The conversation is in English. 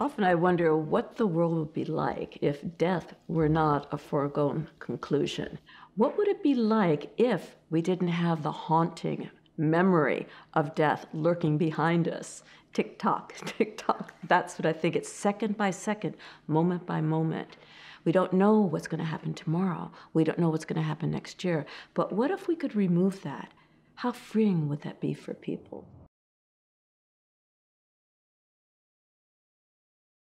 Often I wonder what the world would be like if death were not a foregone conclusion. What would it be like if we didn't have the haunting memory of death lurking behind us? Tick tock, tick tock. That's what I think. It's second by second, moment by moment. We don't know what's going to happen tomorrow. We don't know what's going to happen next year. But what if we could remove that? How freeing would that be for people?